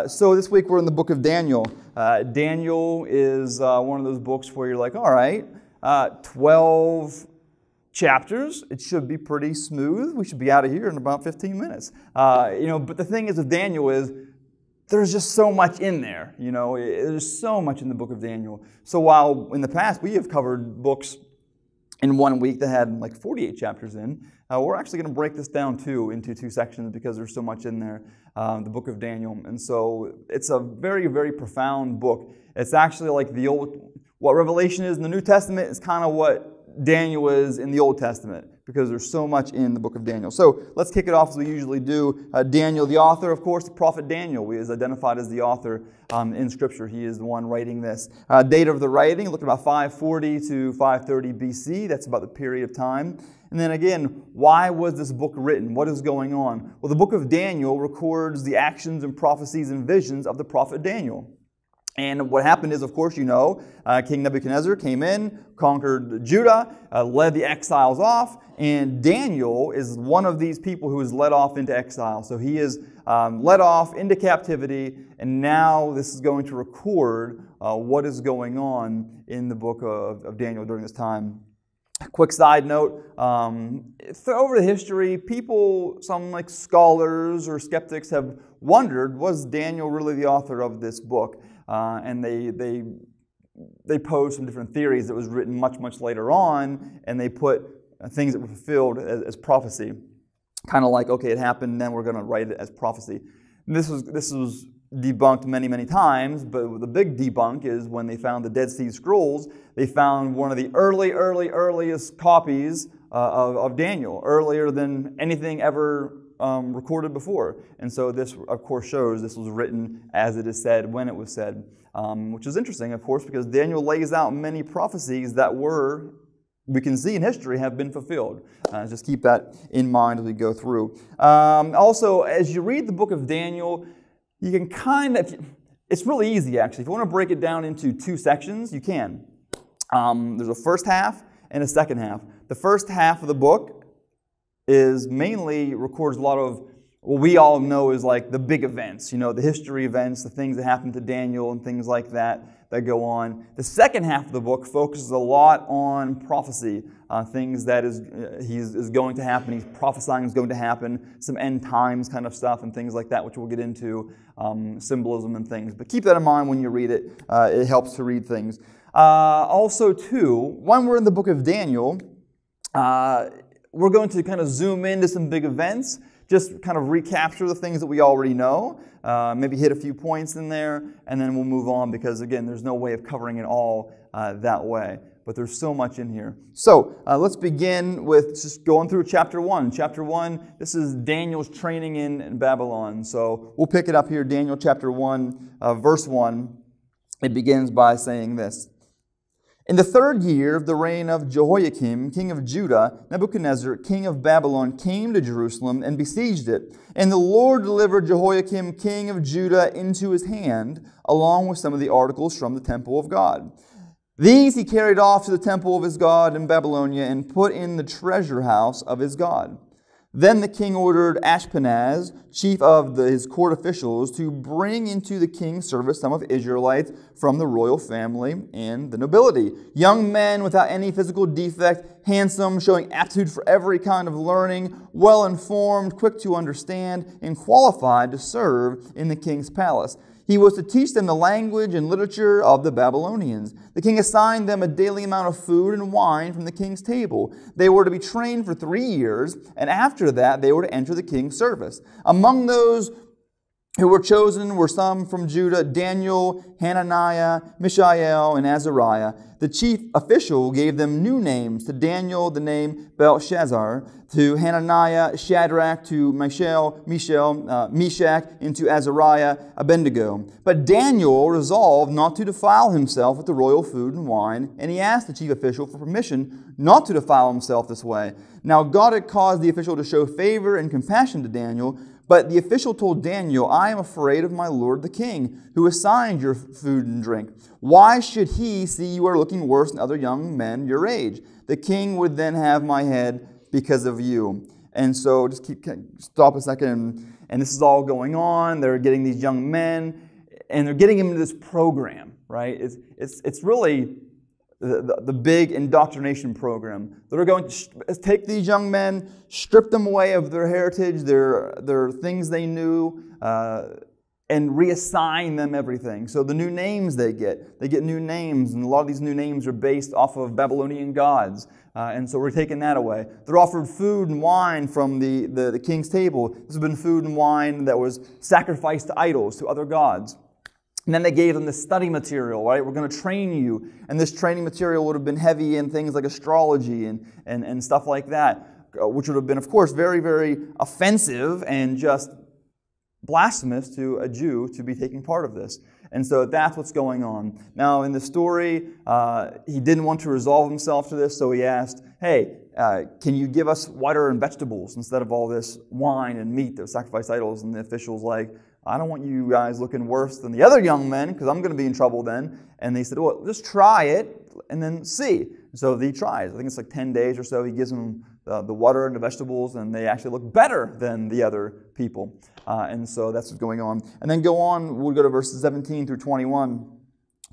Uh, so this week we're in the book of Daniel. Uh, Daniel is uh, one of those books where you're like, all right, uh, 12 chapters. It should be pretty smooth. We should be out of here in about 15 minutes. Uh, you know, but the thing is with Daniel is there's just so much in there. You know, there's so much in the book of Daniel. So while in the past we have covered books in one week that had like 48 chapters in. Uh, we're actually going to break this down too into two sections because there's so much in there, um, the book of Daniel. And so it's a very, very profound book. It's actually like the old, what Revelation is in the New Testament is kind of what Daniel is in the Old Testament because there's so much in the book of Daniel. So let's kick it off as we usually do. Uh, Daniel, the author, of course, the prophet Daniel He is identified as the author um, in Scripture. He is the one writing this. Uh, date of the writing, look about 540 to 530 BC. That's about the period of time. And then again, why was this book written? What is going on? Well, the book of Daniel records the actions and prophecies and visions of the prophet Daniel. And what happened is, of course, you know, uh, King Nebuchadnezzar came in, conquered Judah, uh, led the exiles off, and Daniel is one of these people who is led off into exile. So he is um, led off into captivity, and now this is going to record uh, what is going on in the book of, of Daniel during this time. Quick side note um, over the history, people, some like scholars or skeptics have wondered was Daniel really the author of this book? Uh, and they, they, they posed some different theories that was written much, much later on, and they put things that were fulfilled as, as prophecy. Kind of like, okay, it happened, then we're going to write it as prophecy. And this was, this was debunked many, many times, but the big debunk is when they found the Dead Sea Scrolls, they found one of the early, early, earliest copies uh, of, of, Daniel, earlier than anything ever um, recorded before. And so this, of course, shows this was written as it is said when it was said, um, which is interesting, of course, because Daniel lays out many prophecies that were, we can see in history, have been fulfilled. Uh, just keep that in mind as we go through. Um, also, as you read the book of Daniel, you can kind of, it's really easy actually. If you want to break it down into two sections, you can. Um, there's a first half and a second half. The first half of the book is mainly records a lot of what we all know is like the big events, you know, the history events, the things that happened to Daniel and things like that that go on. The second half of the book focuses a lot on prophecy, uh, things that is uh, he's is going to happen. He's prophesying is going to happen, some end times kind of stuff and things like that, which we'll get into, um, symbolism and things. But keep that in mind when you read it. Uh, it helps to read things. Uh, also, too, when we're in the book of Daniel, uh, we're going to kind of zoom into some big events, just kind of recapture the things that we already know, uh, maybe hit a few points in there, and then we'll move on because, again, there's no way of covering it all uh, that way. But there's so much in here. So uh, let's begin with just going through chapter 1. Chapter 1, this is Daniel's training in, in Babylon. So we'll pick it up here, Daniel chapter 1, uh, verse 1. It begins by saying this. In the third year of the reign of Jehoiakim, king of Judah, Nebuchadnezzar, king of Babylon, came to Jerusalem and besieged it. And the Lord delivered Jehoiakim, king of Judah, into his hand, along with some of the articles from the temple of God. These he carried off to the temple of his God in Babylonia and put in the treasure house of his God. Then the king ordered Ashpenaz, chief of the, his court officials, to bring into the king's service some of Israelites from the royal family and the nobility. Young men without any physical defect, handsome, showing aptitude for every kind of learning, well informed, quick to understand, and qualified to serve in the king's palace. He was to teach them the language and literature of the Babylonians. The king assigned them a daily amount of food and wine from the king's table. They were to be trained for three years, and after that, they were to enter the king's service. Among those who were chosen were some from Judah Daniel, Hananiah, Mishael, and Azariah. The chief official gave them new names to Daniel, the name Belteshazzar, to Hananiah, Shadrach, to Mishael, Mishael, uh, Meshach, and to Azariah, Abednego. But Daniel resolved not to defile himself with the royal food and wine, and he asked the chief official for permission not to defile himself this way. Now God had caused the official to show favor and compassion to Daniel, but the official told Daniel, I am afraid of my lord the king, who assigned your food and drink. Why should he see you are looking worse than other young men your age? The king would then have my head because of you. And so just keep stop a second. and this is all going on. They're getting these young men, and they're getting them into this program, right? It's, it's, it's really the, the, big indoctrination program. They're going to take these young men, strip them away of their heritage, their, their things they knew, uh, and reassign them everything. So the new names they get, they get new names, and a lot of these new names are based off of Babylonian gods. Uh, and so we're taking that away. They're offered food and wine from the, the, the king's table. This has been food and wine that was sacrificed to idols, to other gods. And then they gave them the study material, right? We're going to train you. And this training material would have been heavy in things like astrology and, and, and stuff like that, uh, which would have been, of course, very, very offensive and just blasphemous to a Jew to be taking part of this. And so that's what's going on. Now, in the story, uh, he didn't want to resolve himself to this, so he asked, Hey, uh, can you give us water and vegetables instead of all this wine and meat that was sacrificed idols? And the official's like, I don't want you guys looking worse than the other young men because I'm going to be in trouble then. And they said, Well, just try it and then see. So he tries. I think it's like 10 days or so. He gives them the, the water and the vegetables, and they actually look better than the other people. Uh, and so that's what's going on. And then go on, we'll go to verses 17 through 21.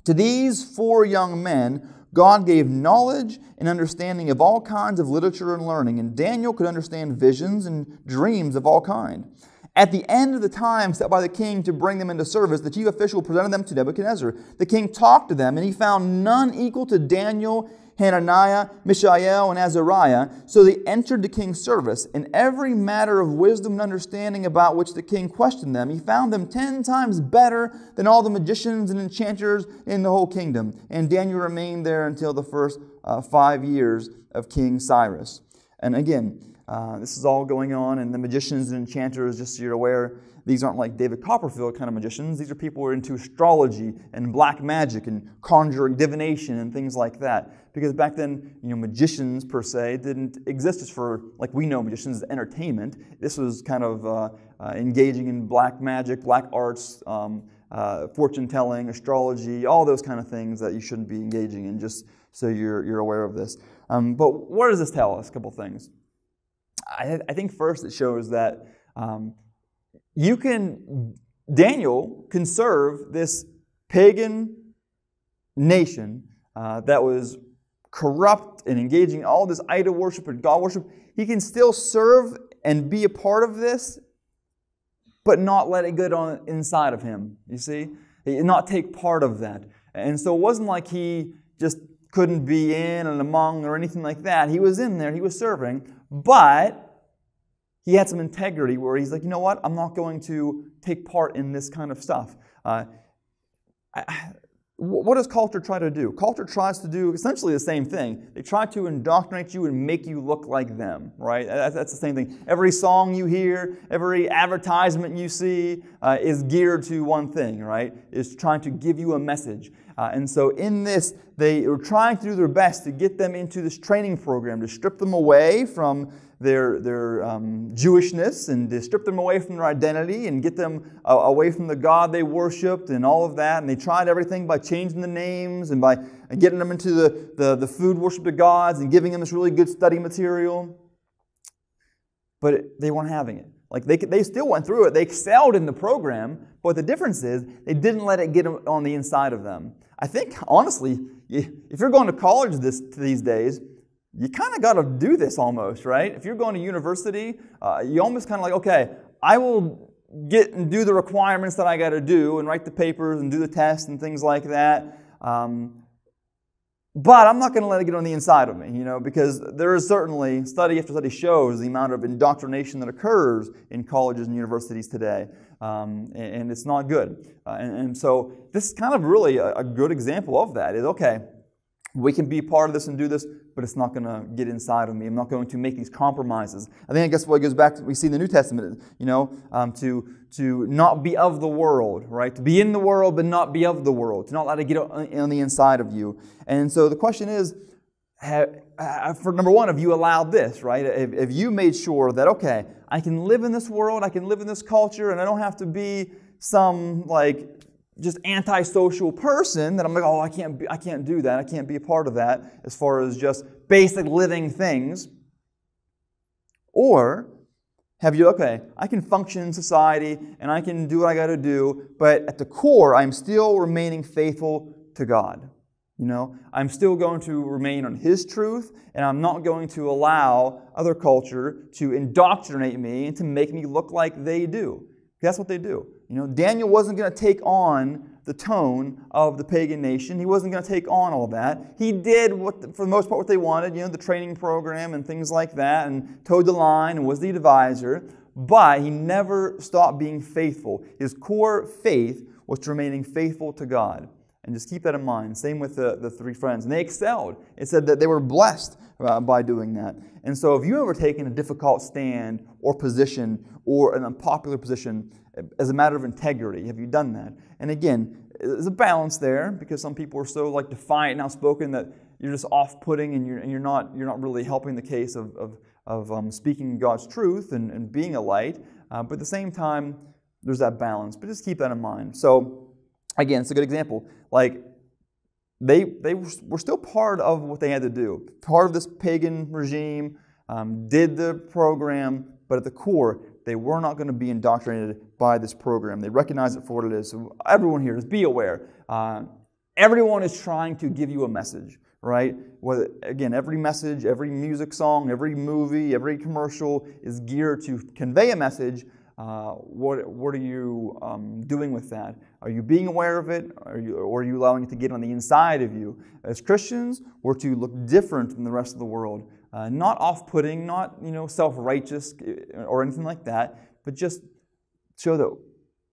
To these four young men, God gave knowledge and understanding of all kinds of literature and learning, and Daniel could understand visions and dreams of all kind. At the end of the time set by the king to bring them into service, the chief official presented them to Nebuchadnezzar. The king talked to them, and he found none equal to Daniel Hananiah, Mishael, and Azariah. So they entered the king's service. In every matter of wisdom and understanding about which the king questioned them, he found them ten times better than all the magicians and enchanters in the whole kingdom. And Daniel remained there until the first uh, five years of King Cyrus. And again, uh, this is all going on, and the magicians and enchanters, just so you're aware, these aren't like David Copperfield kind of magicians. These are people who are into astrology and black magic and conjuring divination and things like that. Because back then, you know, magicians per se didn't exist just for, like we know magicians, entertainment. This was kind of uh, uh, engaging in black magic, black arts, um, uh, fortune telling, astrology, all those kind of things that you shouldn't be engaging in, just so you're, you're aware of this. Um, but what does this tell us? A couple things. I, I think first it shows that um, you can, Daniel can serve this pagan nation uh, that was corrupt and engaging all this idol worship and God worship. He can still serve and be a part of this, but not let it get on inside of him. You see? he Not take part of that. And so it wasn't like he just couldn't be in and among or anything like that. He was in there, he was serving, but he had some integrity where he's like, you know what? I'm not going to take part in this kind of stuff. Uh, I, what does culture try to do? Culture tries to do essentially the same thing. They try to indoctrinate you and make you look like them, right? That's, the same thing. Every song you hear, every advertisement you see uh, is geared to one thing, right? Is trying to give you a message. Uh, and so in this, they were trying to do their best to get them into this training program, to strip them away from their, their um, Jewishness and to strip them away from their identity and get them uh, away from the God they worshiped and all of that. And they tried everything by changing the names and by getting them into the, the, the food worship of gods and giving them this really good study material. But it, they weren't having it. Like they, they still went through it. They excelled in the program, but the difference is they didn't let it get on the inside of them. I think, honestly, if you're going to college this, these days, you kind of got to do this almost, right? If you're going to university, uh, you almost kind of like, okay, I will get and do the requirements that I got to do and write the papers and do the tests and things like that. Um, but I'm not going to let it get on the inside of me, you know, because there is certainly, study after study shows the amount of indoctrination that occurs in colleges and universities today. Um, and, and, it's not good. Uh, and, and, so this is kind of really a, a good example of that is okay, we can be part of this and do this, but it's not going to get inside of me. I'm not going to make these compromises. I think I guess what it goes back to we see in the New Testament, you know, um, to to not be of the world, right? To be in the world but not be of the world. To not let it get on the inside of you. And so the question is, have, for number one, have you allowed this, right? Have, have you made sure that okay, I can live in this world, I can live in this culture, and I don't have to be some like just antisocial person that I'm like, oh, I can't, be, I can't do that. I can't be a part of that as far as just basic living things. Or have you, okay, I can function in society and I can do what I got to do, but at the core, I'm still remaining faithful to God. You know, I'm still going to remain on His truth, and I'm not going to allow other culture to indoctrinate me and to make me look like they do. That's what they do. You know, Daniel wasn't going to take on the tone of the pagan nation. He wasn't going to take on all that. He did, what, for the most part, what they wanted, you know, the training program and things like that, and toed the line and was the advisor. But he never stopped being faithful. His core faith was to remaining faithful to God. And just keep that in mind. Same with the, the three friends. And they excelled. It said that they were blessed uh, by doing that. And so if you ever taken a difficult stand or position or an unpopular position as a matter of integrity, have you done that? And again, there's a balance there because some people are so like defiant and outspoken that you're just off-putting and you're, and you're, not, you're not really helping the case of, of, of um, speaking God's truth and, and being a light. Uh, but at the same time, there's that balance. But just keep that in mind. So again, it's a good example. Like, they, they were still part of what they had to do, part of this pagan regime, um, did the program, but at the core, they were not going to be indoctrinated by this program. They recognize it for what it is. So, everyone here, just be aware. Uh, everyone is trying to give you a message, right? Again, every message, every music song, every movie, every commercial is geared to convey a message uh, what, what are you um, doing with that? Are you being aware of it? Are you, or are you allowing it to get on the inside of you? As Christians, we're to look different than the rest of the world. Uh, not off-putting, not you know self-righteous uh, or anything like that, but just show that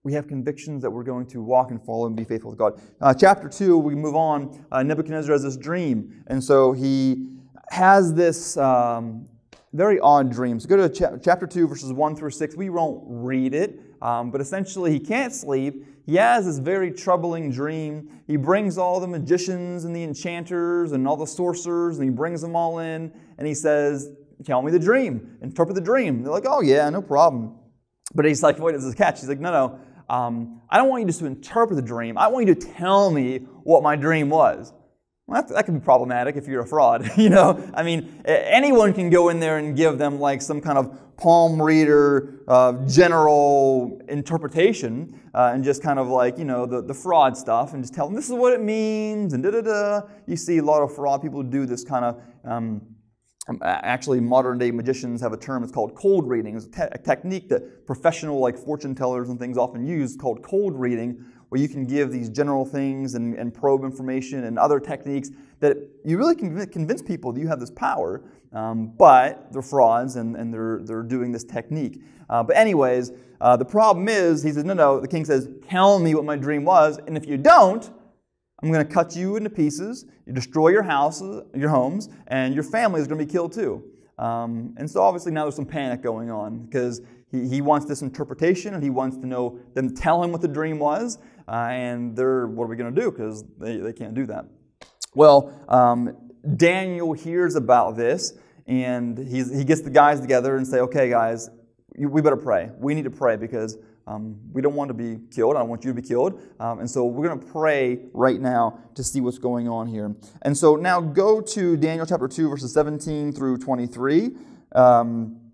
we have convictions that we're going to walk and follow and be faithful to God. Uh, chapter 2, we move on. Uh, Nebuchadnezzar has this dream, and so he has this um, very odd dream. So go to ch- chapter 2, verses 1 through 6. We won't read it, um, but essentially, he can't sleep. He has this very troubling dream. He brings all the magicians and the enchanters and all the sorcerers, and he brings them all in, and he says, Tell me the dream, interpret the dream. They're like, Oh, yeah, no problem. But he's like, Wait, there's a catch. He's like, No, no. Um, I don't want you just to interpret the dream. I want you to tell me what my dream was. Well, that, that can be problematic if you're a fraud, you know. I mean, anyone can go in there and give them like some kind of palm reader uh, general interpretation uh, and just kind of like you know the, the fraud stuff and just tell them this is what it means and da da da. You see a lot of fraud people do this kind of. Um actually, modern day magicians have a term. It's called cold reading. It's a, te- a technique that professional like fortune tellers and things often use called cold reading, where you can give these general things and, and probe information and other techniques that you really can convince people that you have this power, um, but they're frauds and, and they're, they're doing this technique. Uh, but, anyways, uh, the problem is, he says, no, no, the king says, tell me what my dream was, and if you don't, I'm going to cut you into pieces, you destroy your houses, your homes, and your family is going to be killed too. Um, and so obviously now there's some panic going on because he, he wants this interpretation and he wants to know them tell him what the dream was. Uh, and they're, what are we going to do? Because they, they can't do that. Well, um, Daniel hears about this and he's, he gets the guys together and say, okay, guys, we better pray. We need to pray because um, we don't want to be killed. I don't want you to be killed. Um, and so we're going to pray right now to see what's going on here. And so now go to Daniel chapter 2, verses 17 through 23. Um,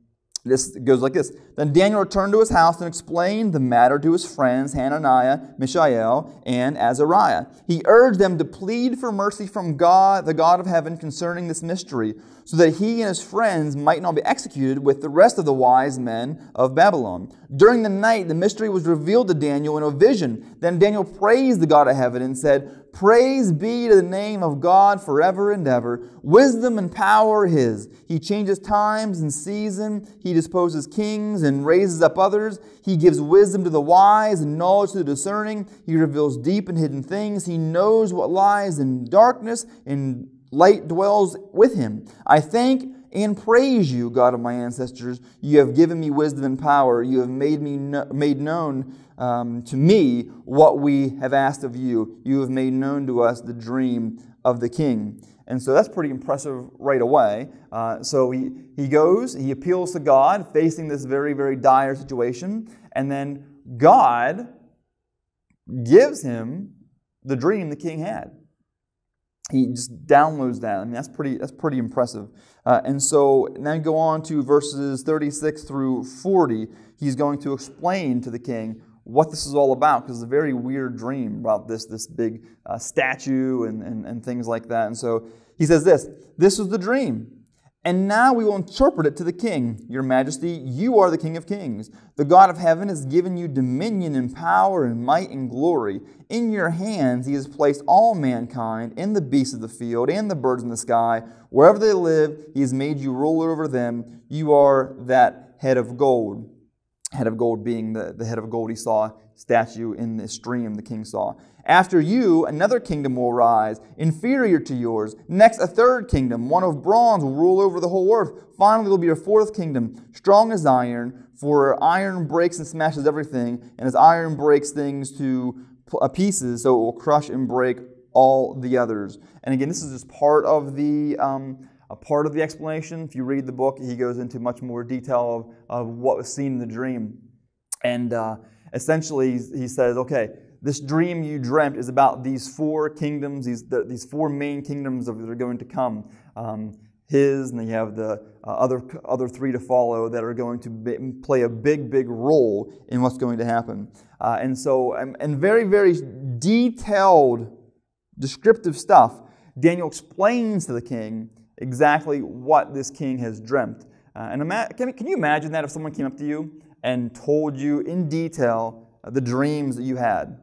this goes like this. Then Daniel returned to his house and explained the matter to his friends Hananiah, Mishael, and Azariah. He urged them to plead for mercy from God, the God of heaven, concerning this mystery, so that he and his friends might not be executed with the rest of the wise men of Babylon. During the night, the mystery was revealed to Daniel in a vision. Then Daniel praised the God of heaven and said, Praise be to the name of God forever and ever. Wisdom and power his. He changes times and season. He disposes kings and raises up others. He gives wisdom to the wise and knowledge to the discerning. He reveals deep and hidden things. He knows what lies in darkness, and light dwells with him. I thank and praise you, God of my ancestors. You have given me wisdom and power. You have made me no, made known um, to me what we have asked of you. You have made known to us the dream of the king. And so that's pretty impressive right away. Uh, so he, he goes, he appeals to God, facing this very, very dire situation. And then God gives him the dream the king had. he just downloads that. I mean, that's pretty, that's pretty impressive. Uh, and so then go on to verses 36 through 40. He's going to explain to the king what this is all about because it's a very weird dream about this, this big uh, statue and, and, and things like that. And so he says this This is the dream. And now we will interpret it to the king. Your majesty, you are the king of kings. The God of heaven has given you dominion and power and might and glory. In your hands he has placed all mankind and the beasts of the field and the birds in the sky. Wherever they live, he has made you ruler over them. You are that head of gold. Head of gold being the, the head of gold he saw statue in the stream the king saw. After you, another kingdom will rise, inferior to yours. Next, a third kingdom, one of bronze, will rule over the whole earth. Finally, there will be a fourth kingdom, strong as iron, for iron breaks and smashes everything, and as iron breaks things to uh, pieces, so it will crush and break all the others. And again, this is just part of the um, a part of the explanation. If you read the book, he goes into much more detail of, of what was seen in the dream, and uh, essentially he says, okay this dream you dreamt is about these four kingdoms, these, the, these four main kingdoms that are going to come. Um, his, and then you have the uh, other, other three to follow that are going to be, play a big, big role in what's going to happen. Uh, and so, and, and very, very detailed, descriptive stuff, Daniel explains to the king exactly what this king has dreamt. Uh, and ima- can, can you imagine that if someone came up to you and told you in detail the dreams that you had?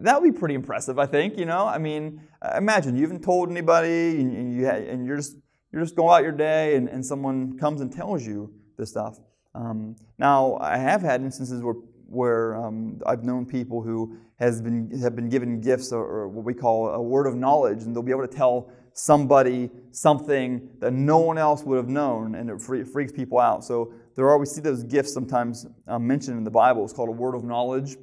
that would be pretty impressive, I think. You know, I mean, uh, imagine you haven't told anybody, and, you and you're just you're just going about your day, and, and someone comes and tells you this stuff. Um, now, I have had instances where where um, I've known people who has been have been given gifts or, or, what we call a word of knowledge, and they'll be able to tell somebody something that no one else would have known, and it freaks people out. So there are we see those gifts sometimes um, mentioned in the Bible. It's called a word of knowledge.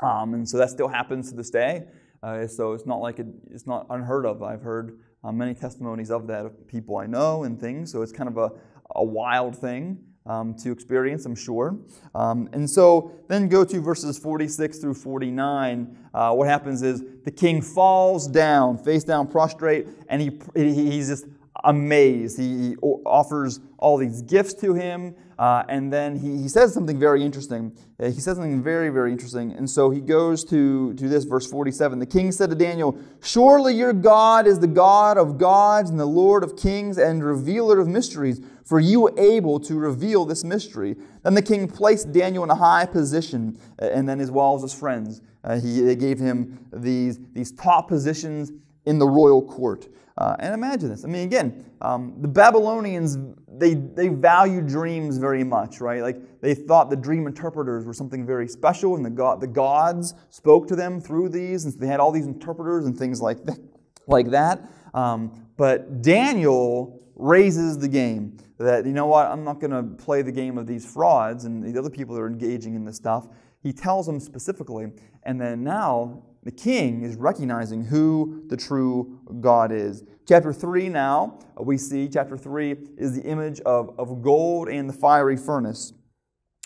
Um, and so that still happens to this day. Uh, so it's not like it, it's not unheard of. I've heard uh, many testimonies of that of people I know and things. So it's kind of a, a wild thing um, to experience, I'm sure. Um, and so then go to verses 46 through 49. Uh, what happens is the king falls down, face down, prostrate, and he, he's just amazed. He offers all these gifts to him. Uh, and then he, he says something very interesting. Uh, he says something very, very interesting. And so he goes to, to this, verse 47. The king said to Daniel, Surely your God is the God of gods and the Lord of kings and revealer of mysteries, for you are able to reveal this mystery. Then the king placed Daniel in a high position, uh, and then as well as his friends. Uh, he, they gave him these, these top positions in the royal court. Uh, and imagine this. I mean, again, um, the Babylonians, they, they valued dreams very much, right? Like, they thought the dream interpreters were something very special, and the, god, the gods spoke to them through these, and so they had all these interpreters and things like that. Like that. Um, but Daniel raises the game that, you know what, I'm not going to play the game of these frauds and the other people that are engaging in this stuff. He tells them specifically, and then now the king is recognizing who the true God is. Chapter 3 now, we see chapter 3 is the image of, of gold and the fiery furnace.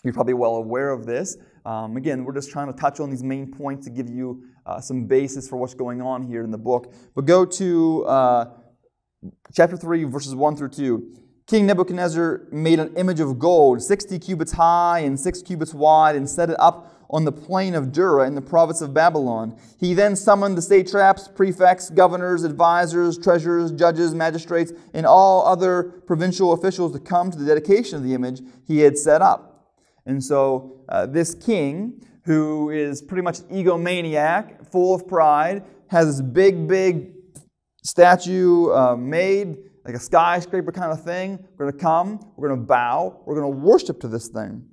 You're probably well aware of this. Um, again, we're just trying to touch on these main points to give you uh, some basis for what's going on here in the book. But go to uh, chapter 3, verses 1 through 2. King Nebuchadnezzar made an image of gold, 60 cubits high and 6 cubits wide, and set it up on the plain of Dura in the province of Babylon. He then summoned the satraps, prefects, governors, advisors, treasurers, judges, magistrates, and all other provincial officials to come to the dedication of the image he had set up. And so uh, this king, who is pretty much egomaniac, full of pride, has this big, big statue uh, made, like a skyscraper kind of thing. We're going to come, we're going to bow, we're going to worship to this thing.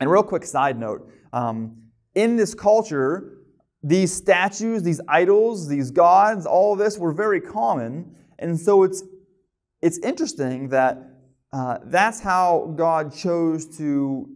And real quick side note um, in this culture, these statues, these idols, these gods, all of this were very common. And so it's, it's interesting that uh, that's how God chose to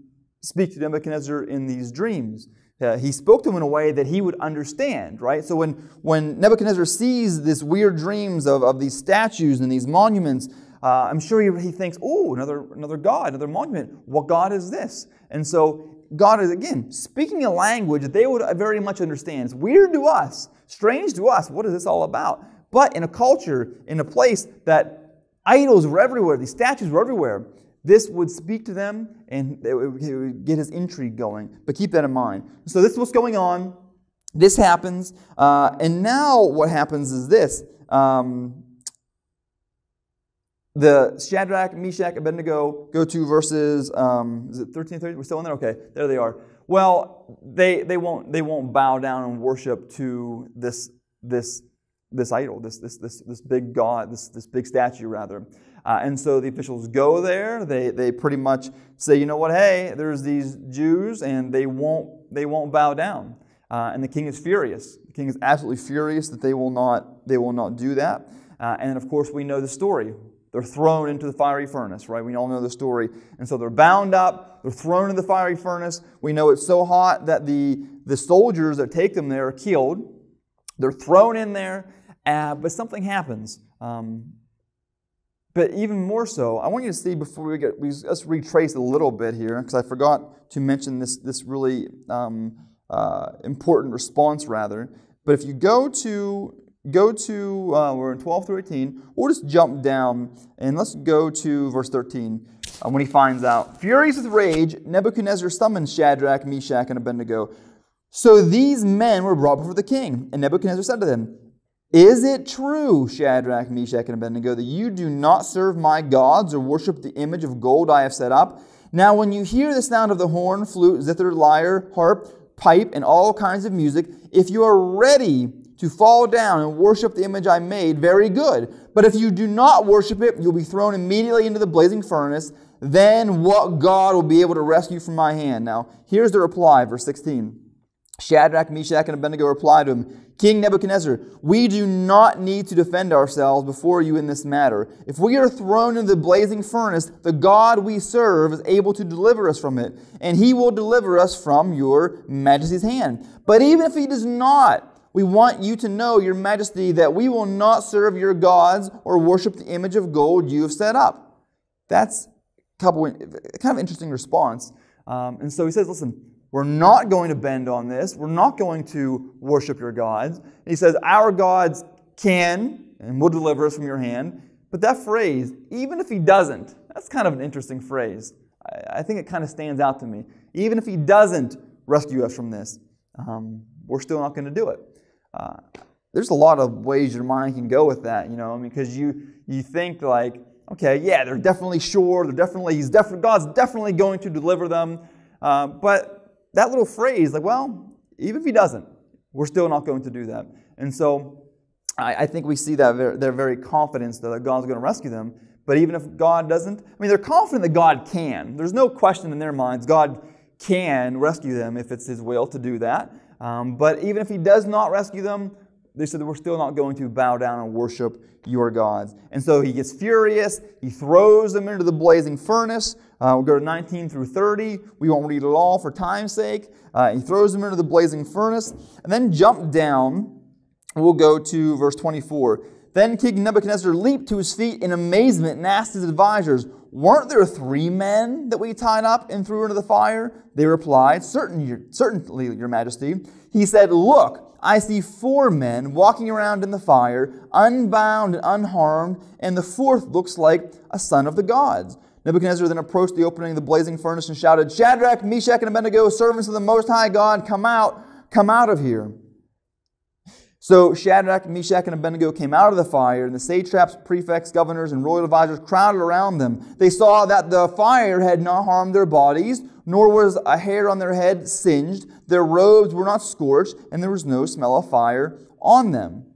speak to Nebuchadnezzar in these dreams. Uh, he spoke to him in a way that he would understand, right? So when, when Nebuchadnezzar sees these weird dreams of, of these statues and these monuments, uh, I'm sure he, he thinks, oh, another, another God, another monument. What God is this? And so God is, again, speaking a language that they would very much understand. It's weird to us, strange to us. What is this all about? But in a culture, in a place that idols were everywhere, these statues were everywhere, this would speak to them and it would get his intrigue going. But keep that in mind. So, this is what's going on. This happens. Uh, and now, what happens is this. Um, the Shadrach, Meshach, Abednego go to verses, um, is it 13 30? We're still in there? Okay, there they are. Well, they, they, won't, they won't bow down and worship to this, this, this idol, this, this, this, this big god, this, this big statue, rather. Uh, and so the officials go there. They, they pretty much say, you know what, hey, there's these Jews, and they won't, they won't bow down. Uh, and the king is furious. The king is absolutely furious that they will not, they will not do that. Uh, and of course, we know the story. They're thrown into the fiery furnace, right? We all know the story. And so they're bound up, they're thrown into the fiery furnace. We know it's so hot that the, the soldiers that take them there are killed. They're thrown in there, uh, but something happens. Um, but even more so, I want you to see before we get, we, let's retrace a little bit here, because I forgot to mention this, this really um, uh, important response, rather. But if you go to go to, uh, we're in 12 through 18. We'll just jump down and let's go to verse 13 uh, when he finds out. Furious with rage, Nebuchadnezzar summoned Shadrach, Meshach, and Abednego. So these men were brought before the king, and Nebuchadnezzar said to them, Is it true, Shadrach, Meshach, and Abednego, that you do not serve my gods or worship the image of gold I have set up? Now, when you hear the sound of the horn, flute, zither, lyre, harp, pipe, and all kinds of music, if you are ready to fall down and worship the image I made, very good. But if you do not worship it, you'll be thrown immediately into the blazing furnace. Then what God will be able to rescue from my hand? Now, here's the reply, verse 16. Shadrach, Meshach, and Abednego replied to him, King Nebuchadnezzar, we do not need to defend ourselves before you in this matter. If we are thrown into the blazing furnace, the God we serve is able to deliver us from it, and he will deliver us from your majesty's hand. But even if he does not, we want you to know, Your Majesty, that we will not serve your gods or worship the image of gold you have set up. That's a couple, kind of interesting response. Um, and so he says, Listen, we're not going to bend on this. We're not going to worship your gods. And he says, Our gods can and will deliver us from your hand. But that phrase, even if he doesn't, that's kind of an interesting phrase. I, think it kind of stands out to me. Even if he doesn't rescue us from this, um, we're still not going to do it. Uh, there's a lot of ways your mind can go with that, you know, I mean, because you you think like, okay, yeah, they're definitely sure, they're definitely he's definitely God's definitely going to deliver them, uh, but that little phrase, like, well, even if He doesn't, we're still not going to do that, and so I, I think we see that they're, they're very confident that God's going to rescue them. But even if God doesn't, I mean, they're confident that God can. There's no question in their minds God can rescue them if it's His will to do that. Um, but even if he does not rescue them, they said we're still not going to bow down and worship your gods. And so he gets furious. He throws them into the blazing furnace. Uh, we'll go to 19 through 30. We won't read it all for time's sake. Uh, he throws them into the blazing furnace. And then jump down. We'll go to verse 24. Then King Nebuchadnezzar leaped to his feet in amazement and asked his advisors, Weren't there three men that we tied up and threw into the fire? They replied, Certainly, certainly, Your Majesty. He said, Look, I see four men walking around in the fire, unbound and unharmed, and the fourth looks like a son of the gods. Nebuchadnezzar then approached the opening of the blazing furnace and shouted, Shadrach, Meshach, and Abednego, servants of the Most High God, come out, come out of here. So Shadrach, Meshach, and Abednego came out of the fire, and the satraps, prefects, governors, and royal advisors crowded around them. They saw that the fire had not harmed their bodies, nor was a hair on their head singed. Their robes were not scorched, and there was no smell of fire on them.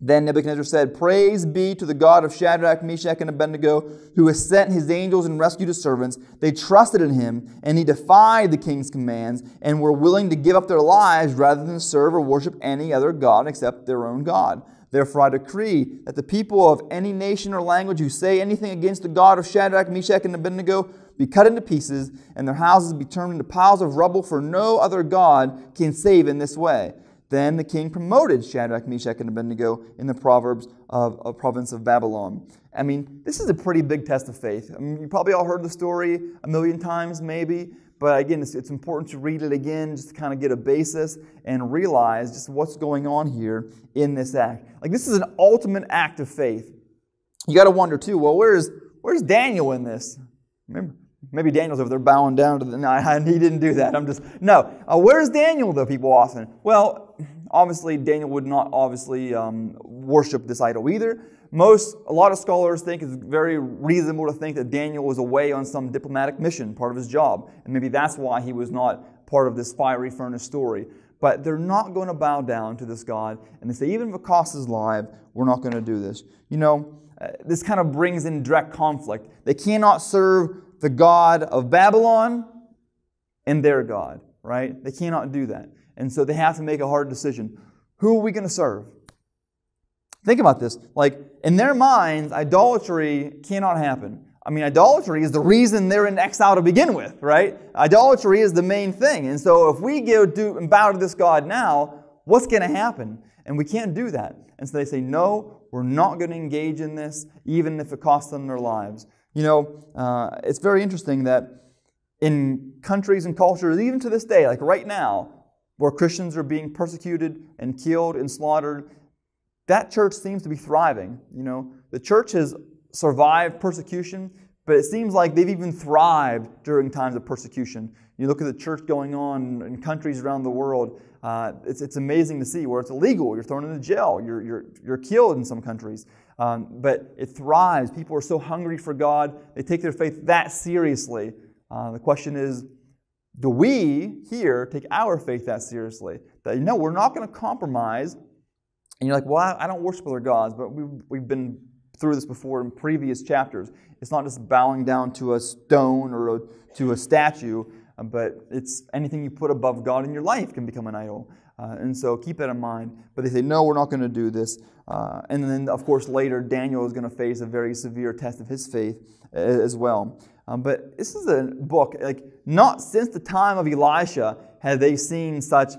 Then Nebuchadnezzar said, Praise be to the God of Shadrach, Meshach, and Abednego, who has sent his angels and rescued his servants. They trusted in him, and he defied the king's commands, and were willing to give up their lives rather than serve or worship any other God except their own God. Therefore, I decree that the people of any nation or language who say anything against the God of Shadrach, Meshach, and Abednego be cut into pieces, and their houses be turned into piles of rubble, for no other God can save in this way. Then the king promoted Shadrach, Meshach, and Abednego in the Proverbs of a province of Babylon. I mean, this is a pretty big test of faith. I mean, you probably all heard the story a million times, maybe, but again, it's, it's important to read it again just to kind of get a basis and realize just what's going on here in this act. Like, this is an ultimate act of faith. You got to wonder, too, well, where's, where's Daniel in this? Remember? Maybe Daniel's over there bowing down to the. No, he didn't do that. I'm just. No. Uh, where's Daniel, though, people often? Well, obviously, Daniel would not obviously um, worship this idol either. Most, a lot of scholars think it's very reasonable to think that Daniel was away on some diplomatic mission, part of his job. And maybe that's why he was not part of this fiery furnace story. But they're not going to bow down to this God. And they say, even if it costs us lives, we're not going to do this. You know, uh, this kind of brings in direct conflict. They cannot serve the God of Babylon and their God, right? They cannot do that. And so they have to make a hard decision. Who are we going to serve? Think about this. Like, in their minds, idolatry cannot happen. I mean, idolatry is the reason they're in exile to begin with, right? Idolatry is the main thing. And so if we go do and bow to this God now, what's going to happen? And we can't do that. And so they say, no, we're not going to engage in this, even if it costs them their lives. You know, uh, it's very interesting that in countries and cultures, even to this day, like right now, where Christians are being persecuted and killed and slaughtered, that church seems to be thriving. You know, the church has survived persecution, but it seems like they've even thrived during times of persecution. You look at the church going on in countries around the world, uh, it's, it's amazing to see where it's illegal. You're thrown into jail, you're, you're, you're killed in some countries. Um, but it thrives. People are so hungry for God, they take their faith that seriously. Uh, the question is, do we here take our faith that seriously? That, you know, we're not going to compromise and you're like, well, I don't worship other gods, but we've, we've been through this before in previous chapters. It's not just bowing down to a stone or a, to a statue, but it's anything you put above God in your life can become an idol. Uh, and so keep that in mind. But they say, no, we're not going to do this. Uh, and then, of course, later, Daniel is going to face a very severe test of his faith as well. Um, but this is a book, like, not since the time of Elisha have they seen such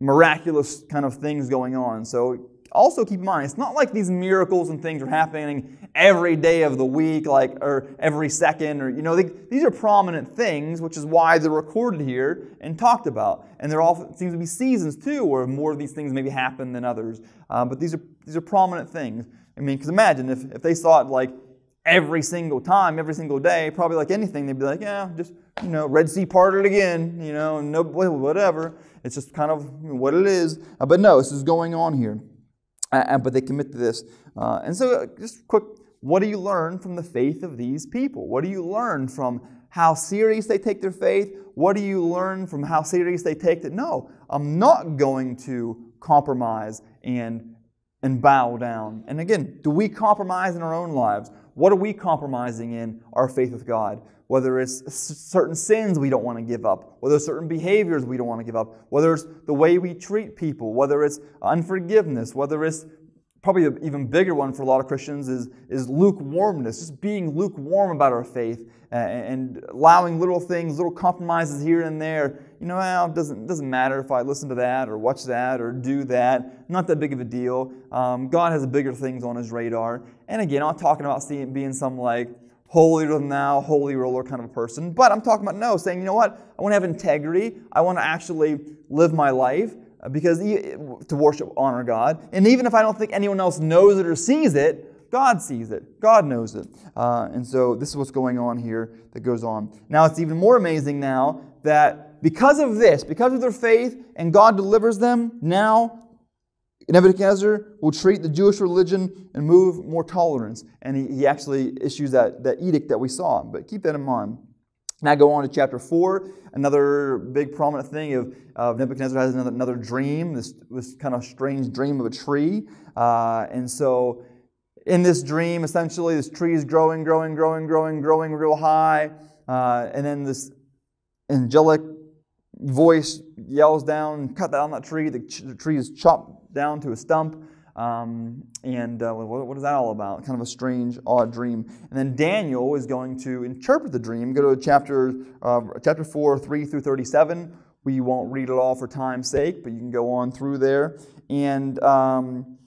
miraculous kind of things going on. So also keep in mind, it's not like these miracles and things are happening every day of the week, like or every second, or you know, they, these are prominent things, which is why they're recorded here and talked about. And there all seems to be seasons too, where more of these things maybe happen than others. Uh, but these are these are prominent things. I mean, because imagine if if they saw it like every single time, every single day, probably like anything, they'd be like, yeah, just you know, Red Sea parted again, you know, no whatever. It's just kind of what it is. Uh, but no, this is going on here. Uh, but they commit to this. Uh, and so, uh, just quick what do you learn from the faith of these people? What do you learn from how serious they take their faith? What do you learn from how serious they take it? No, I'm not going to compromise and, and bow down. And again, do we compromise in our own lives? What are we compromising in our faith with God? whether it's certain sins we don't want to give up, whether it's certain behaviors we don't want to give up, whether it's the way we treat people, whether it's unforgiveness, whether it's probably the even bigger one for a lot of Christians is, is lukewarmness, just being lukewarm about our faith and, allowing little things, little compromises here and there. You know, well, it doesn't, doesn't matter if I listen to that or watch that or do that. Not that big of a deal. Um, God has bigger things on his radar. And again, I'm not talking about seeing, being some like, holier than thou, holy roller kind of a person. But I'm talking about no, saying, you know what? I want to have integrity. I want to actually live my life because to worship, honor God. And even if I don't think anyone else knows it or sees it, God sees it. God knows it. Uh, and so this is what's going on here that goes on. Now it's even more amazing now that because of this, because of their faith, and God delivers them, now Nebuchadnezzar will treat the Jewish religion and move more tolerance. And he, he actually issues that, that edict that we saw. But keep that in mind. Now go on to chapter 4. Another big prominent thing of, of Nebuchadnezzar has another, another dream, this, this kind of strange dream of a tree. Uh, and so in this dream, essentially, this tree is growing, growing, growing, growing, growing real high. Uh, and then this angelic voice yells down, cut down that tree. The, the tree is chopped down to a stump. Um, and uh, what, what is that all about? Kind of a strange, odd dream. And then Daniel is going to interpret the dream. Go to chapter, uh, chapter 4, 3 through 37. We won't read it all for time's sake, but you can go on through there. And um,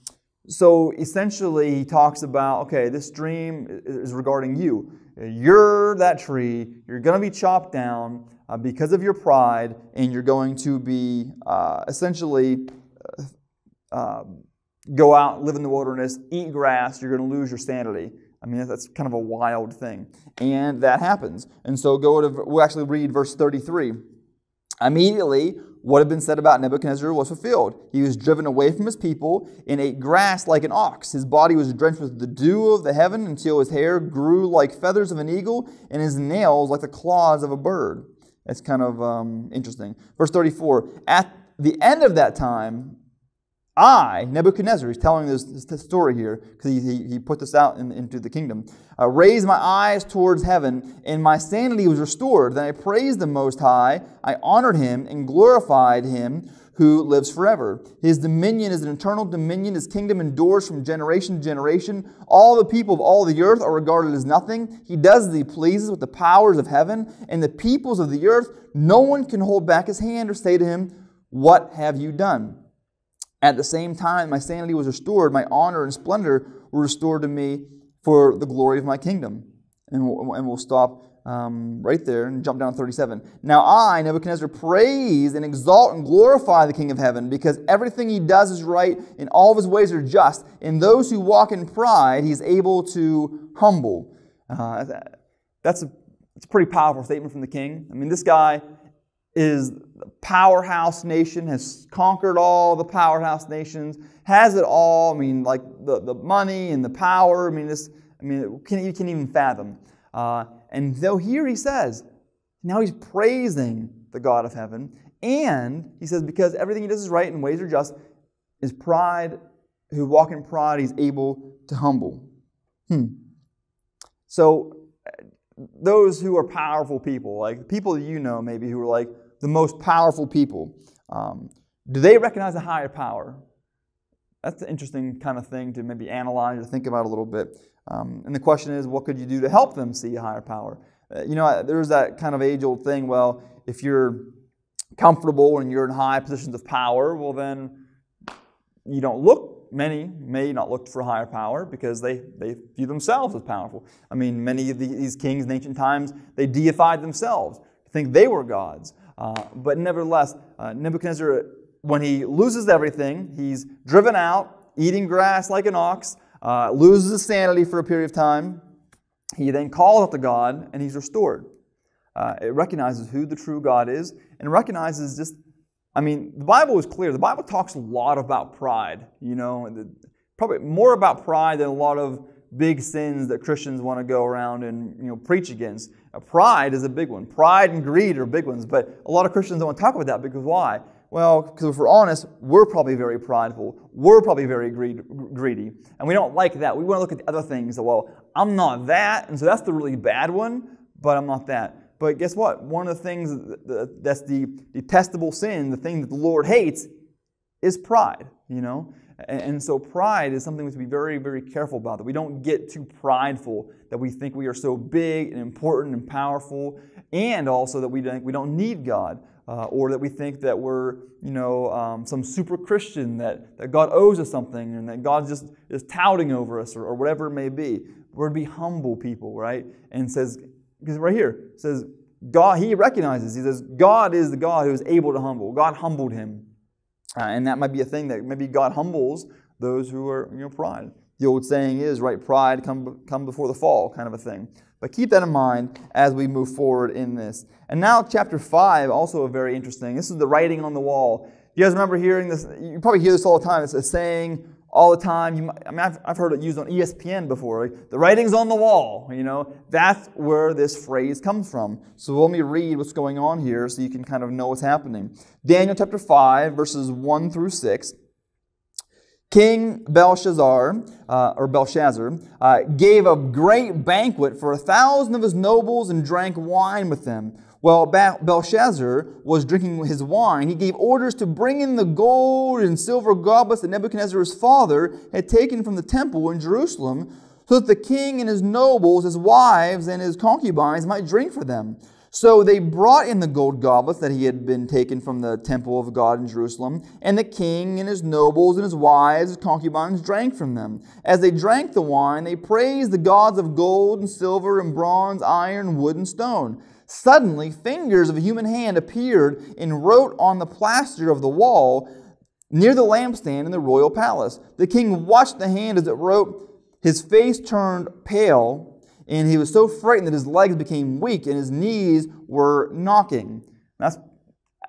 so essentially, he talks about okay, this dream is regarding you. You're that tree, you're going to be chopped down. uh, because of your pride, and you're going to be uh, essentially uh, um, go out, live in the wilderness, eat grass, you're going to lose your sanity. I mean, that's kind of a wild thing. And that happens. And so go to, we'll actually read verse 33. Immediately, what had been said about Nebuchadnezzar was fulfilled. He was driven away from his people and ate grass like an ox. His body was drenched with the dew of the heaven until his hair grew like feathers of an eagle and his nails like the claws of a bird. That's kind of um, interesting. Verse 34 At the end of that time, I, Nebuchadnezzar, he's telling this, this story here because he, he, he, put this out in, into the kingdom, uh, raised my eyes towards heaven, and my sanity was restored. Then I praised the Most High. I honored him and glorified him who lives forever. His dominion is an eternal dominion. His kingdom endures from generation to generation. All the people of all the earth are regarded as nothing. He does as he pleases with the powers of heaven and the peoples of the earth. No one can hold back his hand or say to him, What have you done? At the same time, my sanity was restored, my honor and splendor were restored to me for the glory of my kingdom. And we'll, and we'll stop um, right there and jump down to 37. Now I, Nebuchadnezzar, praise and exalt and glorify the King of heaven because everything he does is right and all of his ways are just. And those who walk in pride, he's able to humble. Uh, that's, a, that's a pretty powerful statement from the king. I mean, this guy is the powerhouse nation, has conquered all the powerhouse nations, has it all. I mean, like the, the money and the power. I mean, this, I mean, can, you can't even fathom. Uh, and though here he says, now he's praising the God of heaven. And he says, because everything he does is right and ways are just, is pride, who walk in pride, he's able to humble. Hmm. So, those who are powerful people, like people you know maybe who are like, the most powerful people. Um, do they recognize a higher power? That's an interesting kind of thing to maybe analyze or think about a little bit. Um, and the question is, what could you do to help them see a higher power? Uh, you know, there's that kind of age old thing. Well, if you're comfortable and you're in high positions of power, well, then you don't look many may not look for higher power because they, they view themselves as powerful. I mean, many of these kings in ancient times, they deified themselves, think they were gods. Uh, but nevertheless, uh, Nebuchadnezzar, when he loses everything, he's driven out, eating grass like an ox, uh, loses his sanity for a period of time. He then calls out to God and he's restored. Uh, it recognizes who the true God is and recognizes just, I mean, the Bible is clear. The Bible talks a lot about pride, you know, probably more about pride than a lot of big sins that Christians want to go around and you know preach against. Pride is a big one. Pride and greed are big ones, but a lot of Christians don't want to talk about that because why? Well, because if we're honest, we're probably very prideful. We're probably very greed, greedy. And we don't like that. We want to look at the other things. Well, I'm not that, and so that's the really bad one, but I'm not that. But guess what? One of the things that's the detestable sin, the thing that the Lord hates, is pride, you know? And so pride is something we have to be very, very careful about, that we don't get too prideful, that we think we are so big and important and powerful, and also that we think we don't need God, uh, or that we think that we're, you know, um, some super Christian, that, that God owes us something, and that God just is touting over us, or, or whatever it may be. We're to be humble people, right? And says, because right here, says, God, he recognizes, he says, God is the God who is able to humble. God humbled him. Uh, and that might be a thing that maybe God humbles those who are, you know, pride. The old saying is, right, pride come, come before the fall, kind of a thing. But keep that in mind as we move forward in this. And now, chapter 5, also a very interesting. This is the writing on the wall. You guys remember hearing this? You probably hear this all the time. It's a saying all the time. You, I mean, I've, I've heard it used on ESPN before. Like, the writing's on the wall, you know. That's where this phrase comes from. So let me read what's going on here so you can kind of know what's happening. Daniel chapter 5, verses 1 through 6. King Belshazzar, uh, or Belshazzar, uh, gave a great banquet for a thousand of his nobles and drank wine with them. While Belshazzar was drinking his wine, he gave orders to bring in the gold and silver goblets that Nebuchadnezzar's father had taken from the temple in Jerusalem, so that the king and his nobles, his wives, and his concubines might drink for them. So they brought in the gold goblets that he had been taken from the temple of God in Jerusalem, and the king and his nobles and his wives, his concubines, drank from them. As they drank the wine, they praised the gods of gold and silver and bronze, iron, wood, and stone Suddenly, fingers of a human hand appeared and wrote on the plaster of the wall near the lampstand in the royal palace. The king watched the hand as it wrote. His face turned pale, and he was so frightened that his legs became weak and his knees were knocking. That's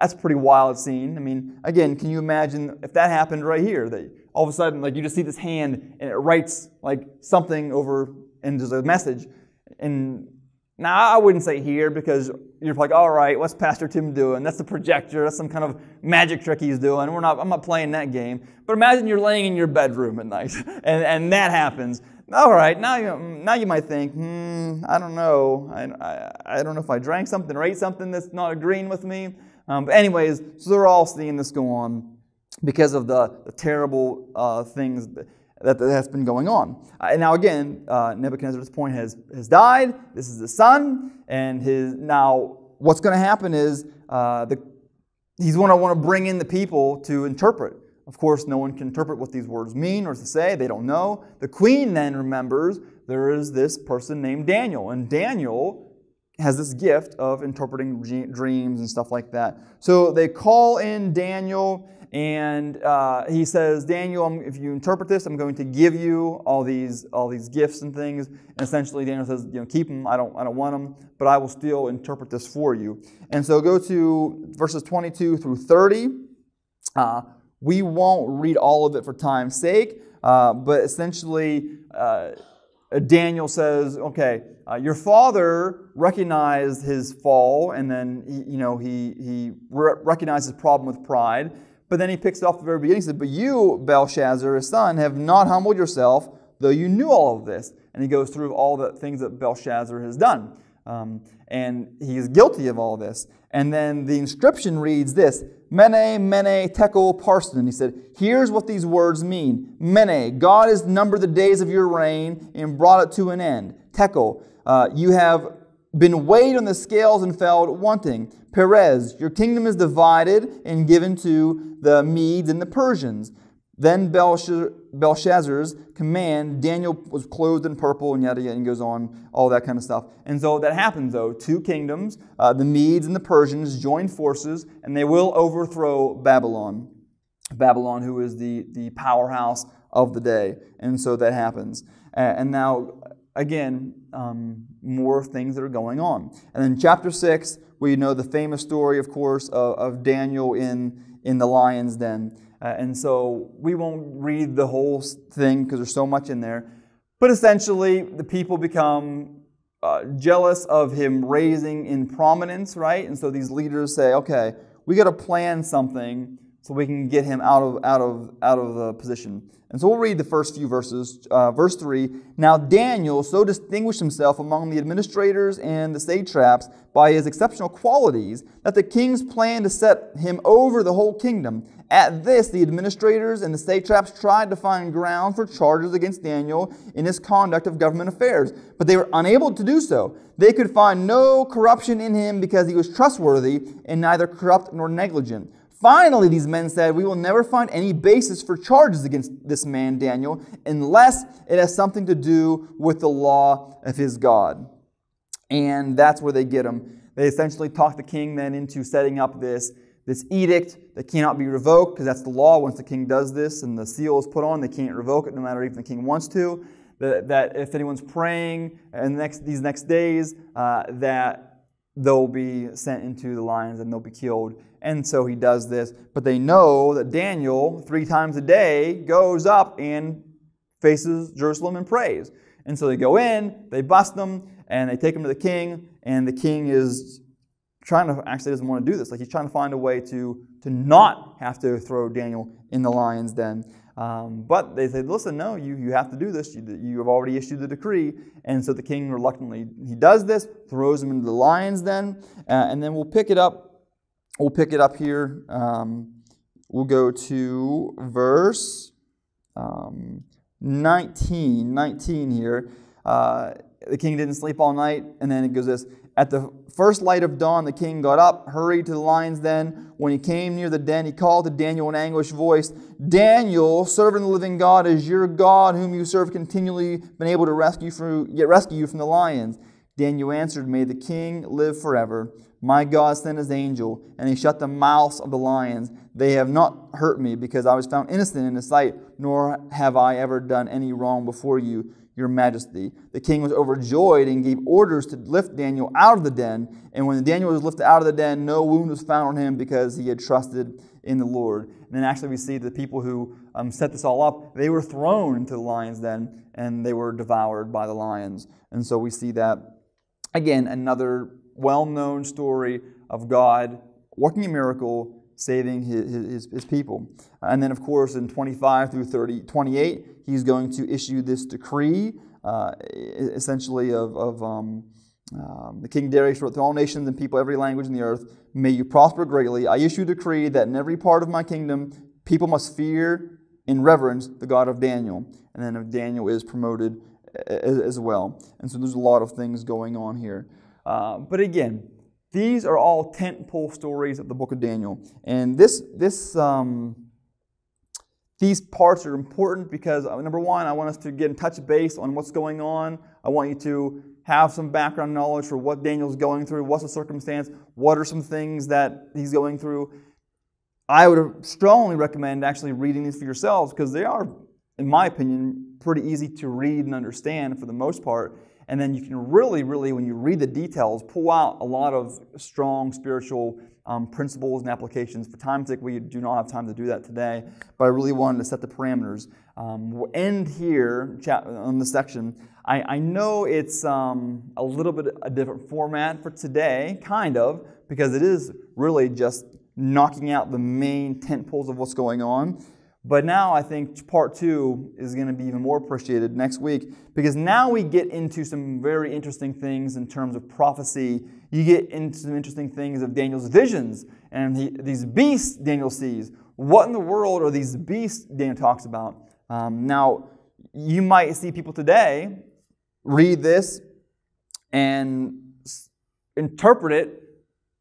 that's a pretty wild scene. I mean, again, can you imagine if that happened right here? That all of a sudden, like you just see this hand and it writes like something over and there's a message. And now I wouldn't say here because you're like, all right, what's Pastor Tim doing? That's the projector. That's some kind of magic trick he's doing. We're not. I'm not playing that game. But imagine you're laying in your bedroom at night, and, and that happens. All right, now you now you might think, hmm, I don't know. I, I, I don't know if I drank something or ate something that's not agreeing with me. Um, but anyways, so they're all seeing this go on because of the, the terrible uh, things that, has been going on. Uh, and now again, uh, Nebuchadnezzar at this point has, has died. This is the son, and his now what's going to happen is uh, the, he's going to want to bring in the people to interpret. Of course, no one can interpret what these words mean or to say. They don't know. The queen then remembers there is this person named Daniel, and Daniel has this gift of interpreting dreams and stuff like that. So they call in Daniel, and uh, he says, "Daniel, if you interpret this, I'm going to give you all these all these gifts and things." And essentially, Daniel says, "You know, keep them. I don't I don't want them, but I will still interpret this for you." And so go to verses 22 through 30. Uh, we won't read all of it for time's sake, uh, but essentially. Uh, Daniel says, okay, uh, your father recognized his fall, and then he, you know he he re- recognized his problem with pride. But then he picks it off the very beginning. He said, "But you, Belshazzar, his son, have not humbled yourself, though you knew all of this." And he goes through all the things that Belshazzar has done, um, and he is guilty of all this. And then the inscription reads this Mene, Mene, Tekel, Parsin. He said, Here's what these words mean. Mene, God has numbered the days of your reign and brought it to an end. Tekel, uh, you have been weighed on the scales and felt wanting. Peres, your kingdom is divided and given to the Medes and the Persians. Then Belshazzar's command, Daniel was clothed in purple, and yada yada, and goes on, all that kind of stuff. And so that happens, though. Two kingdoms, uh, the Medes and the Persians, join forces, and they will overthrow Babylon. Babylon, who is the, the powerhouse of the day. And so that happens. and now, again, um, more things that are going on. And then chapter 6, we know the famous story, of course, of, of Daniel in, in the lion's den. Uh, and so we won't read the whole thing because there's so much in there. But essentially, the people become uh, jealous of him raising in prominence, right? And so these leaders say, okay, we got to plan something so we can get him out of, out of, out of the position. And so we'll read the first few verses. Uh, verse 3 Now Daniel so distinguished himself among the administrators and the satraps by his exceptional qualities that the king's plan to set him over the whole kingdom. At this, the administrators and the satraps tried to find ground for charges against Daniel in his conduct of government affairs, but they were unable to do so. They could find no corruption in him because he was trustworthy and neither corrupt nor negligent. Finally, these men said, We will never find any basis for charges against this man, Daniel, unless it has something to do with the law of his God. And that's where they get him. They essentially talk the king then into setting up this, this edict that cannot be revoked, because that's the law. Once the king does this and the seal is put on, they can't revoke it, no matter if the king wants to. That, that if anyone's praying in the next, these next days, uh, that they'll be sent into the lions and they'll be killed. And so he does this. But they know that Daniel, three times a day, goes up and faces Jerusalem and prays. And so they go in, they bust them, and they take him to the king. And the king is trying to actually doesn't want to do this. Like he's trying to find a way to, to not have to throw Daniel in the lion's den. Um, but they said, listen, no, you, you have to do this. You, you have already issued the decree. And so the king reluctantly, he does this, throws him into the lion's den. Uh, and then we'll pick it up We'll pick it up here. Um, we'll go to verse um, 19. 19 here. Uh, the king didn't sleep all night. And then it goes this At the first light of dawn, the king got up, hurried to the lion's den. When he came near the den, he called to Daniel in anguished voice Daniel, servant of the living God, is your God, whom you serve continually, been able to rescue, from, yet rescue you from the lions? Daniel answered, May the king live forever. My God sent his angel, and he shut the mouths of the lions. They have not hurt me, because I was found innocent in his sight, nor have I ever done any wrong before you, your majesty. The king was overjoyed and gave orders to lift Daniel out of the den. And when Daniel was lifted out of the den, no wound was found on him because he had trusted in the Lord. And then actually, we see the people who um, set this all up, they were thrown into the lion's den and they were devoured by the lions. And so we see that, again, another well known story of God working a miracle saving his, his, his, people. And then, of course, in 25 through 30, 28, he's going to issue this decree, uh, essentially, of, of um, um, the King Darius wrote to all nations and people, every language in the earth, May you prosper greatly. I issue a decree that in every part of my kingdom, people must fear and reverence the God of Daniel. And then Daniel is promoted as well. And so there's a lot of things going on here. Uh, but again, these are all tentpole stories of the book of Daniel. And this, this, um, these parts are important because, uh, number one, I want us to get in touch base on what's going on. I want you to have some background knowledge for what Daniel's going through, what's the circumstance, what are some things that he's going through. I would strongly recommend actually reading these for yourselves because they are, in my opinion, pretty easy to read and understand for the most part. And then you can really, really, when you read the details, pull out a lot of strong spiritual um, principles and applications. For time's sake, we do not have time to do that today, but I really wanted to set the parameters. Um, we'll end here on this section. I, I know it's um, a little bit a different format for today, kind of, because it is really just knocking out the main tent poles of what's going on. But now I think part two is going to be even more appreciated next week because now we get into some very interesting things in terms of prophecy. You get into some interesting things of Daniel's visions and he, these beasts Daniel sees. What in the world are these beasts Daniel talks about? Um, now, you might see people today read this and interpret it.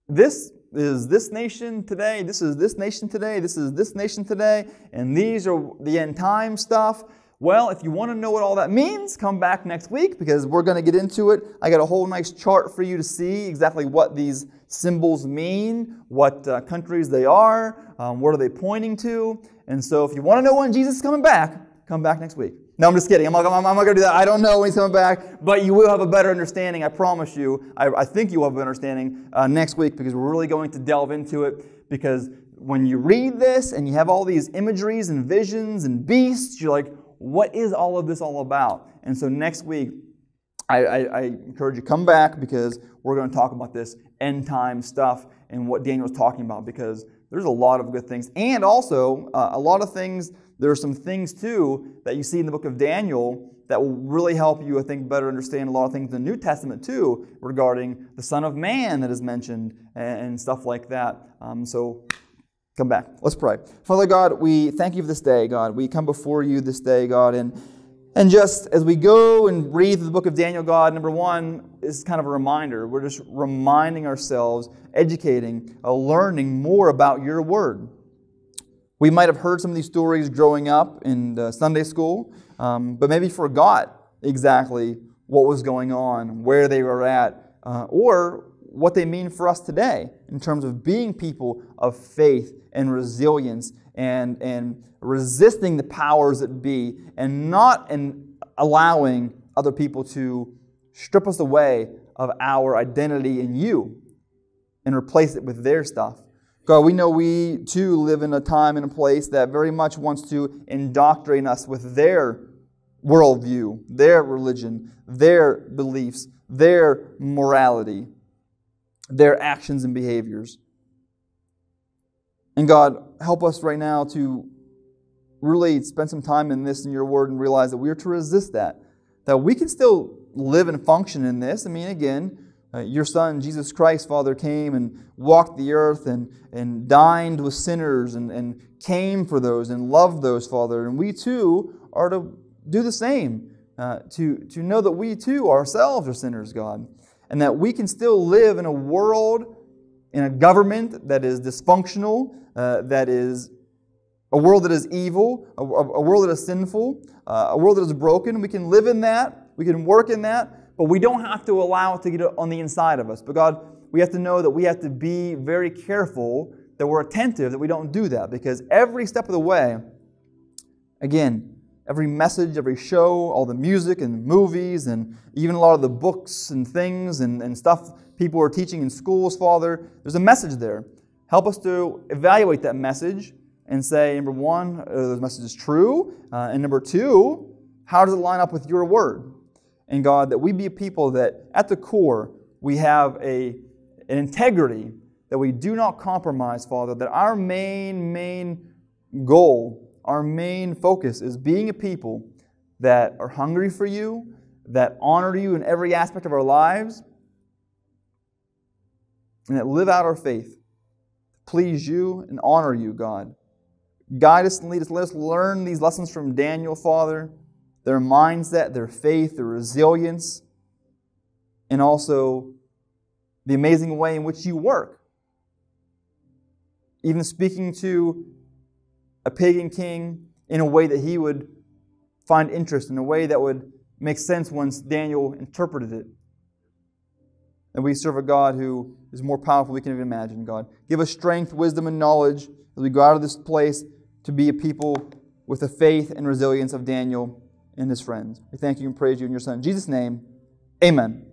This is this nation today, this is this nation today, this is this nation today, and these are the end time stuff. Well, if you want to know what all that means, come back next week because we're going to get into it. I got a whole nice chart for you to see exactly what these symbols mean, what uh, countries they are, um, what are they pointing to. And so if you want to know when Jesus is coming back, come back next week. No, I'm just kidding. I'm, not, I'm, not going to do that. I don't know when he's coming back, but you will have a better understanding. I promise you. I, I think you will have an understanding uh, next week because we're really going to delve into it. Because when you read this and you have all these imageries and visions and beasts, you're like, what is all of this all about? And so next week, I, I, I encourage you come back because we're going to talk about this end time stuff and what Daniel's talking about because there's a lot of good things. And also, uh, a lot of things there are some things, too, that you see in the book of Daniel that will really help you, I think, better understand a lot of things in the New Testament, too, regarding the Son of Man that is mentioned and stuff like that. Um, so come back. Let's pray. Father God, we thank you for this day, God. We come before you this day, God, and and just as we go and read the book of Daniel, God, number one is kind of a reminder. We're just reminding ourselves, educating, uh, learning more about your word. We might have heard some of these stories growing up in uh, Sunday school, um, but maybe forgot exactly what was going on, where they were at, uh, or what they mean for us today in terms of being people of faith and resilience and, and resisting the powers that be and not in allowing other people to strip us away of our identity in you and replace it with their stuff. God, we know we too live in a time and a place that very much wants to indoctrinate us with their worldview, their religion, their beliefs, their morality, their actions and behaviors. And God, help us right now to really spend some time in this in your word and realize that we are to resist that. That we can still live and function in this. I mean, again, uh, your Son, Jesus Christ, Father, came and walked the earth and, and dined with sinners and, and came for those and loved those, Father. And we too are to do the same, uh, to, to know that we too ourselves are sinners, God, and that we can still live in a world, in a government that is dysfunctional, uh, that is a world that is evil, a, a world that is sinful, uh, a world that is broken. We can live in that, we can work in that, but we don't have to allow it to get on the inside of us. But God, we have to know that we have to be very careful that we're attentive that we don't do that because every step of the way, again, every message, every show, all the music and movies, and even a lot of the books and things and, and stuff people are teaching in schools, Father, there's a message there. Help us to evaluate that message and say, number one, uh, the message is true, uh, and number two, how does it line up with your word? And God, that we be a people that at the core, we have a, an integrity that we do not compromise, Father, that our main, main goal, our main focus is being a people that are hungry for you, that honor you in every aspect of our lives, and that live out our faith, please you and honor you, God. Guide us and lead us. Let us learn these lessons from Daniel, Father, their mindset, their faith, their resilience, and also the amazing way in which you work. Even speaking to a pagan king in a way that he would find interest, in a way that would make sense once Daniel interpreted it. And we serve a God who is more powerful than we can even imagine, God. Give us strength, wisdom, and knowledge as we go out of this place to be a people with the faith and resilience of Daniel and his friends. We thank you and praise you in your Son. In Jesus' name, amen.